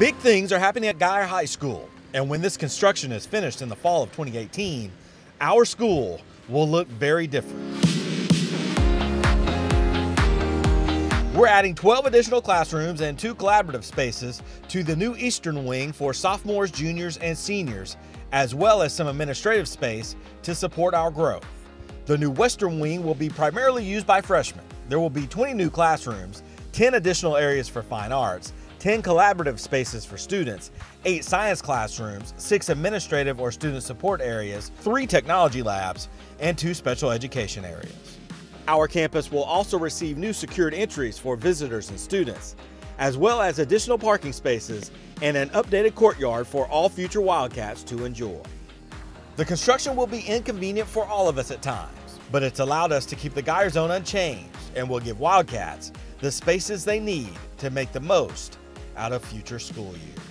Big things are happening at Guyer High School, and when this construction is finished in the fall of 2018, our school will look very different. We're adding 12 additional classrooms and two collaborative spaces to the new Eastern Wing for sophomores, juniors, and seniors, as well as some administrative space to support our growth. The new Western Wing will be primarily used by freshmen. There will be 20 new classrooms, 10 additional areas for fine arts, 10 collaborative spaces for students, 8 science classrooms, 6 administrative or student support areas, 3 technology labs, and 2 special education areas. Our campus will also receive new secured entries for visitors and students, as well as additional parking spaces and an updated courtyard for all future Wildcats to enjoy. The construction will be inconvenient for all of us at times, but it's allowed us to keep the Guyer Zone unchanged and will give Wildcats the spaces they need to make the most out of future school years.